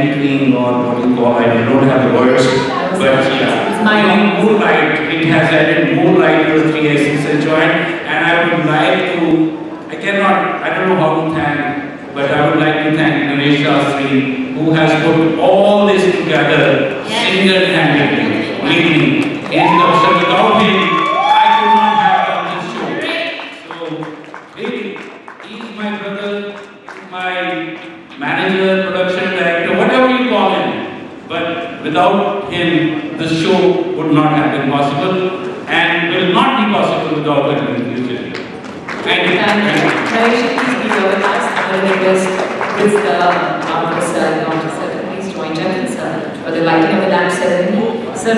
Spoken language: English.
anchoring or what you call, I don't have the words, but yeah. It's my Giving more light, it has added more light to the 360 joint, and I would like to, I cannot, I don't know how to thank, but I would like to thank Ganesh Shastri, who has put all this together single-handedly, believe me. The, without him, I could not have done this show. So, really, he's my brother, my manager, production director, whatever you call him. But without him, the show would not have been possible and will not be possible without him in the future. Thank you. And Thank you. Naresh, please be organized. I'm going to request with the officer, the officer, please join us uh, for the lighting of the lamp ceremony. Sir,